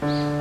嗯。